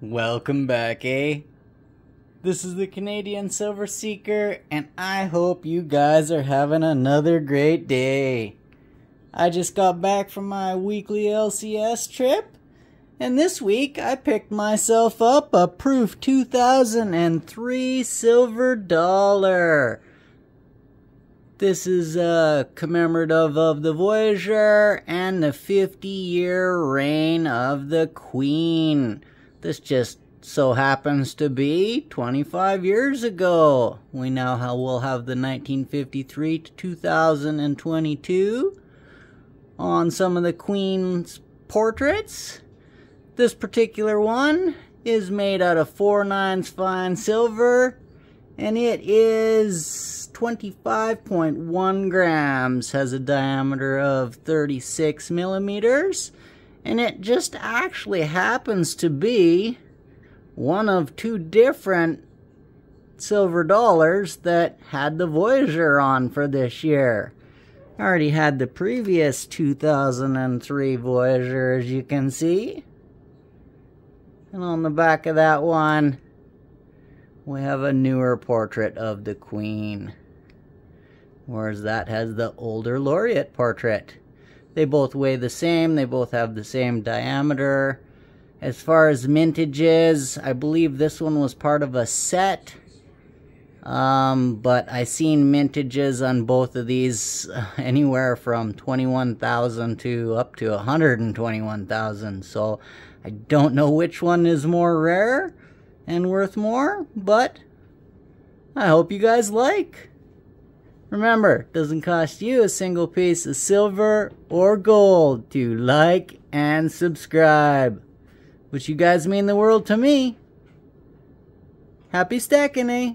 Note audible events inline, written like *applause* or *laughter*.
Welcome back, eh? This is the Canadian Silver Seeker, and I hope you guys are having another great day. I just got back from my weekly LCS trip, and this week I picked myself up a Proof 2003 silver dollar. This is a commemorative of the Voyager and the 50 year reign of the Queen. This just so happens to be 25 years ago. We now will have the 1953 to 2022 on some of the Queen's portraits. This particular one is made out of 4 nines fine silver and it is 25.1 grams, has a diameter of 36 millimeters and it just actually happens to be one of two different silver dollars that had the Voyager on for this year. I already had the previous 2003 Voyager, as you can see. And on the back of that one, we have a newer portrait of the Queen. Whereas that has the older Laureate portrait. They both weigh the same. They both have the same diameter. As far as mintages, I believe this one was part of a set. Um, but I seen mintages on both of these uh, *laughs* anywhere from 21,000 to up to 121,000. So I don't know which one is more rare and worth more, but I hope you guys like. Remember, doesn't cost you a single piece of silver or gold to like and subscribe. But you guys mean the world to me. Happy stacking, eh?